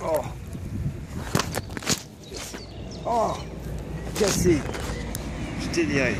Oh. Oh. Cassé. Je t'ai viré.